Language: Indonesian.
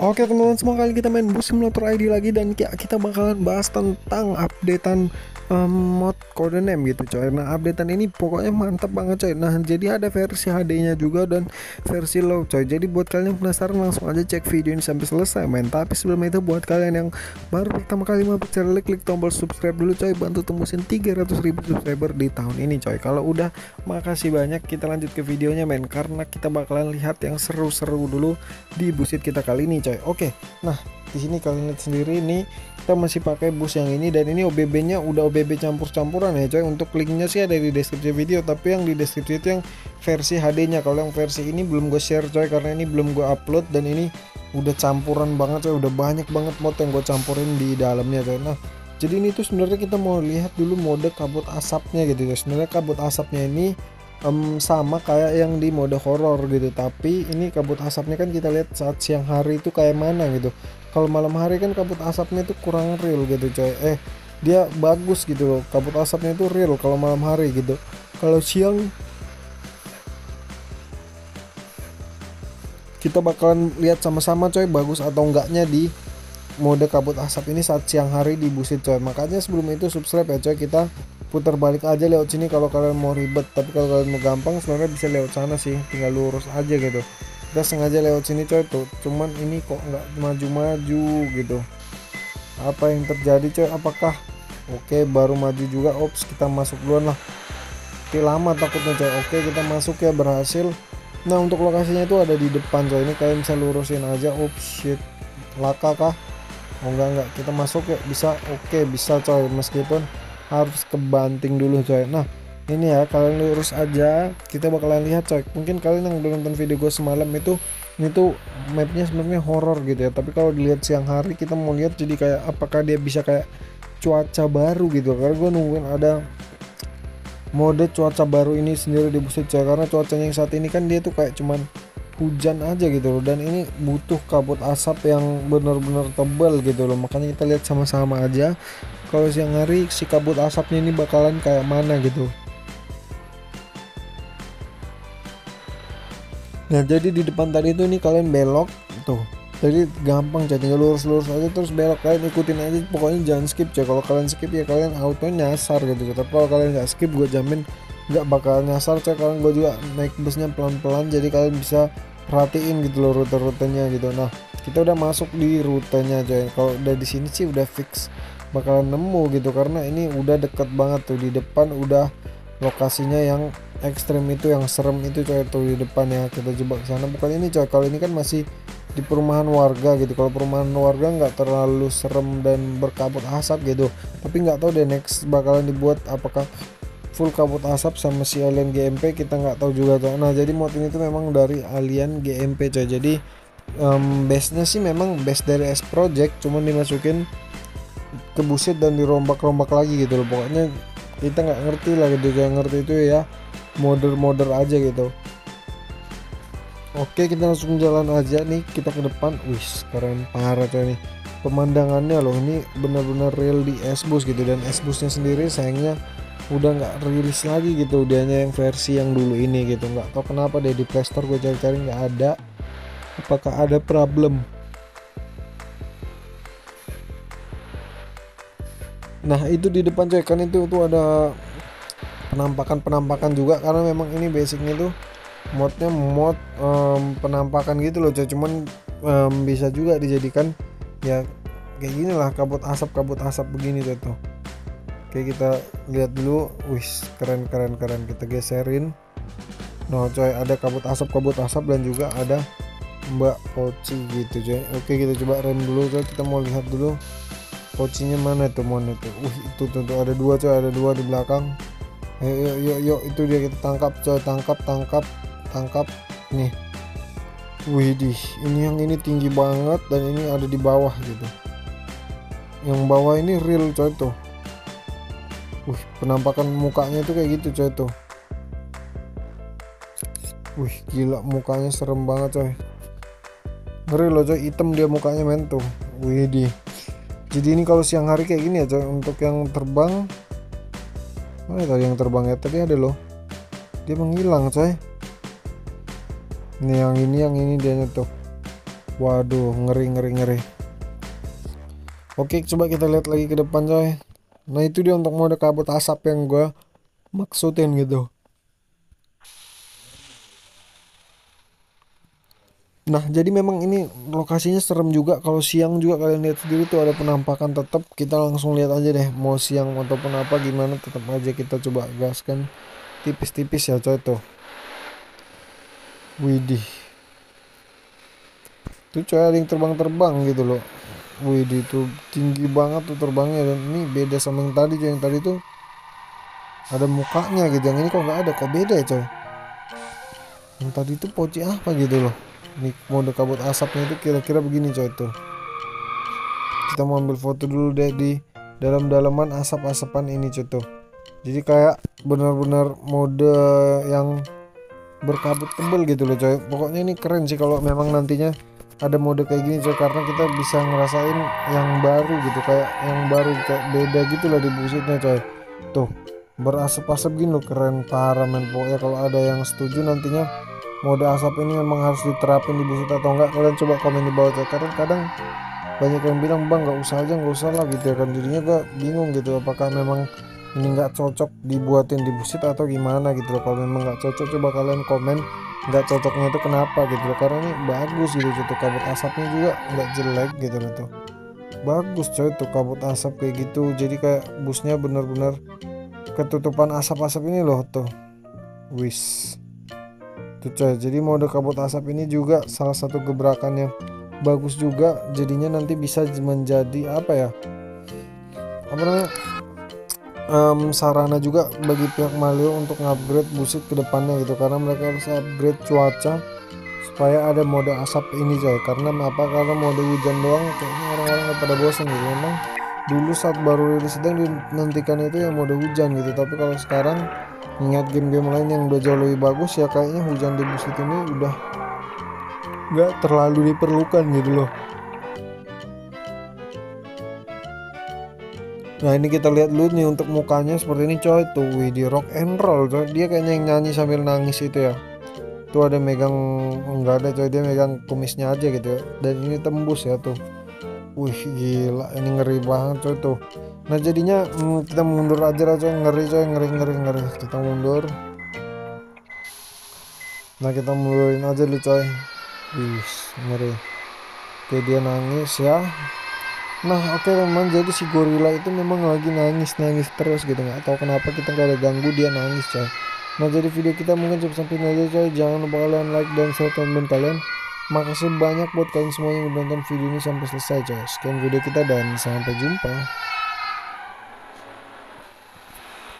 Oke teman-teman semua kali kita main Bus Simulator ID lagi dan kita bakalan bahas tentang updatean um, mod name gitu coy. Nah updatean ini pokoknya mantap banget coy. Nah jadi ada versi HD nya juga dan versi low coy. Jadi buat kalian yang penasaran langsung aja cek video ini sampai selesai main tapi sebelum itu buat kalian yang baru pertama kali mau channel klik tombol subscribe dulu coy. Bantu tembusin 300 ribu subscriber di tahun ini coy. Kalau udah makasih banyak. Kita lanjut ke videonya men karena kita bakalan lihat yang seru-seru dulu di busit kita kali ini coy. Oke nah di sini kalian lihat sendiri ini kita masih pakai bus yang ini dan ini OBB nya udah OBB campur-campuran ya coy. Untuk linknya sih ada di deskripsi video tapi yang di deskripsi itu yang versi HD nya kalau yang versi ini belum gue share coy karena ini belum gue upload dan ini udah campuran banget coy. Udah banyak banget mod yang gue campurin di dalamnya coy. Nah jadi ini tuh sebenarnya kita mau lihat dulu mode kabut asapnya gitu ya sebenarnya kabut asapnya ini um, sama kayak yang di mode horror gitu. Tapi ini kabut asapnya kan kita lihat saat siang hari itu kayak mana gitu. Kalau malam hari kan kabut asapnya itu kurang real gitu coy. Eh dia bagus gitu loh. Kabut asapnya itu real kalau malam hari gitu. Kalau siang kita bakalan lihat sama-sama coy bagus atau enggaknya di mode kabut asap ini saat siang hari di busit coy. Makanya sebelum itu subscribe ya coy. Kita putar balik aja lewat sini kalau kalian mau ribet. Tapi kalau kalian mau gampang sebenarnya bisa lewat sana sih. Tinggal lurus aja gitu. Kita sengaja lewat sini coy tuh. Cuman ini kok nggak maju-maju gitu. Apa yang terjadi coy? Apakah? Oke baru maju juga. Ops kita masuk duluan lah. Oke lama takutnya coy. Oke kita masuk ya berhasil. Nah untuk lokasinya itu ada di depan coy. Ini kalian bisa lurusin aja. Ops shit. Laka kah? Oh enggak enggak kita masuk ya. Bisa. Oke bisa coy. Meskipun harus kebanting dulu coy. Nah ini ya kalian lurus aja. Kita bakalan lihat coy. Mungkin kalian yang belum nonton video gue semalam itu ini tuh mapnya sebenarnya horror gitu ya. Tapi kalau dilihat siang hari kita mau lihat jadi kayak apakah dia bisa kayak cuaca baru gitu. Karena gue nungguin ada mode cuaca baru ini sendiri di buset coy. Karena cuacanya yang saat ini kan dia tuh kayak cuman hujan aja gitu loh. Dan ini butuh kabut asap yang benar-benar tebal gitu loh. Makanya kita lihat sama-sama aja kalau siang hari si kabut asapnya ini bakalan kayak mana gitu. Nah jadi di depan tadi itu nih kalian belok tuh. Jadi gampang jadi lurus-lurus aja terus belok. Kalian ikutin aja pokoknya jangan skip ya kalau kalian skip ya kalian auto nyasar gitu tapi kalau kalian nggak skip gue jamin nggak bakal nyasar cek. Kalian gue juga naik busnya pelan-pelan jadi kalian bisa perhatiin gitu loh rute-rutenya gitu. Nah kita udah masuk di rutenya aja kalau udah di sini sih udah fix bakalan nemu gitu karena ini udah deket banget tuh di depan udah lokasinya yang ekstrim itu yang serem itu coy tuh di depan ya kita coba ke sana. Bukan ini coy kalau ini kan masih di perumahan warga gitu. Kalau perumahan warga nggak terlalu serem dan berkabut asap gitu. Tapi nggak tahu deh next bakalan dibuat apakah full kabut asap sama si alien GMP kita nggak tahu juga tuh nah jadi mod ini tuh memang dari alien GMP coy jadi um, base nya sih memang base dari S Project cuman dimasukin kebusit dan dirombak-rombak lagi gitu loh. Pokoknya kita nggak ngerti lah gitu yang ngerti itu ya modder-modder aja gitu. Oke kita langsung jalan aja nih kita ke depan. Wis keren parah coy nih. Pemandangannya loh ini benar-benar real di S-Bus gitu. Dan S-Busnya sendiri sayangnya udah nggak rilis lagi gitu. Dianya yang versi yang dulu ini gitu. Nggak tau kenapa deh di Playstore gue cari-cari nggak ada. Apakah ada problem nah itu di depan coy kan itu tuh ada penampakan penampakan juga karena memang ini basicnya tuh modnya mod um, penampakan gitu loh coy cuman um, bisa juga dijadikan ya kayak gini lah kabut asap kabut asap begini tuh tuh. Oke kita lihat dulu wis keren keren keren. Kita geserin. Nah coy ada kabut asap kabut asap dan juga ada mbak poci gitu coy oke kita coba rem dulu coy kita mau lihat dulu Pocinya mana tuh mana tuh uh itu tuh, tuh ada dua coy. Ada dua di belakang. Yuk yuk yuk, yuk. itu dia kita tangkap coy. Tangkap tangkap tangkap. Nih. Wih di ini yang ini tinggi banget dan ini ada di bawah gitu. Yang bawah ini real coy tuh. Wih penampakan mukanya tuh kayak gitu coy tuh. Wih gila mukanya serem banget coy. Ngeri loh coy. Hitam dia mukanya men tuh. Wih di jadi ini kalau siang hari kayak gini ya coy untuk yang terbang mana tadi yang terbang ya? Tadi ada loh. Dia menghilang coy. Ini yang ini yang ini dia nyetok. Waduh ngeri ngeri ngeri. Oke coba kita lihat lagi ke depan coy. Nah itu dia untuk mode kabut asap yang gue maksudin gitu Nah, jadi memang ini lokasinya serem juga. Kalau siang juga kalian lihat sendiri tuh ada penampakan tetap. Kita langsung lihat aja deh, mau siang ataupun apa gimana tetap aja kita coba gaskan tipis-tipis ya coy tuh. Widih. Tuh coy ada yang terbang-terbang gitu loh. Widih itu tinggi banget tuh terbangnya dan ini beda sama yang tadi coy. Yang tadi tuh ada mukanya gitu. Yang ini kok nggak ada, kok beda ya coy. Yang tadi tuh poci apa gitu loh nih mode kabut asapnya itu kira-kira begini coy tuh. Kita mau ambil foto dulu deh di dalam-dalaman asap-asapan ini coy tuh. Jadi kayak benar-benar mode yang berkabut tebel gitu loh coy. Pokoknya ini keren sih kalau memang nantinya ada mode kayak gini coy karena kita bisa ngerasain yang baru gitu kayak yang baru kayak beda gitu lah di busitnya coy. Tuh berasap-asap gini loh keren parah men. Pokoknya kalau ada yang setuju nantinya mode asap ini memang harus diterapin di busit atau enggak? Kalian coba komen di bawah karena kadang banyak yang bilang bang nggak usah aja nggak usah lah gitu ya kan. Jadinya gue bingung gitu apakah memang ini nggak cocok dibuatin di busit atau gimana gitu loh. Kalau memang nggak cocok coba kalian komen nggak cocoknya itu kenapa gitu loh. Karena ini bagus gitu tuh. Kabut asapnya juga nggak jelek gitu loh tuh. Bagus coy tuh kabut asap kayak gitu. Jadi kayak busnya bener-bener ketutupan asap-asap ini loh tuh. Wis Coy, jadi mode kabut asap ini juga salah satu gebrakan yang bagus juga. Jadinya nanti bisa menjadi apa ya? Apa namanya? Um, sarana juga bagi pihak Malio untuk upgrade busit ke depannya gitu. Karena mereka harus upgrade cuaca supaya ada mode asap ini coy. Karena apa? Karena mode hujan doang kayaknya orang-orang pada bosan gitu. Memang dulu saat baru rilis sedang dinantikan itu ya mode hujan gitu. Tapi kalau sekarang ingat game-game lain yang udah jauh lebih bagus ya kayaknya hujan di busit ini udah nggak terlalu diperlukan gitu loh. Nah ini kita lihat dulu nih untuk mukanya seperti ini coy. Tuh wih di rock and roll coy. Dia kayaknya yang nyanyi sambil nangis itu ya. Tuh ada megang enggak ada coy. Dia megang kumisnya aja gitu ya. Dan ini tembus ya tuh. Wih gila. Ini ngeri banget coy tuh nah jadinya hmm, kita mundur aja lah coy. Ngeri coy. Ngeri ngeri ngeri. Kita mundur. Nah kita mundurin aja dulu coy. Wih ngeri. Oke dia nangis ya. Nah oke okay, teman. Jadi si gorila itu memang lagi nangis nangis terus gitu. Nggak tahu kenapa kita nggak ada ganggu dia nangis coy. Nah jadi video kita mungkin cukup sampai ini aja coy. Jangan lupa kalian like dan share teman kalian. Makasih banyak buat kalian semua yang nonton video ini sampai selesai coy. Sekian video kita dan sampai jumpa